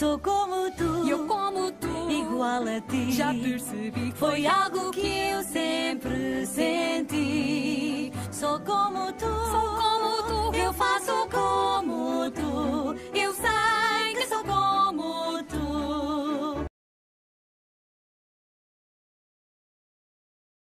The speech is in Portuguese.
Sou como tu. Eu como tu. Igual a ti. Já percebi Foi algo que eu sempre senti. Sou como tu.